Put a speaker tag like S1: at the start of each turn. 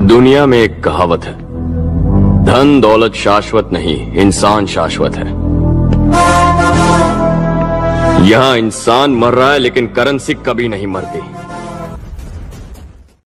S1: दुनिया में एक कहावत है। धन दौलत शाश्वत नहीं, इंसान शाश्वत है। यहाँ इंसान मर रहा है, लेकिन करेंसी कभी नहीं मरती।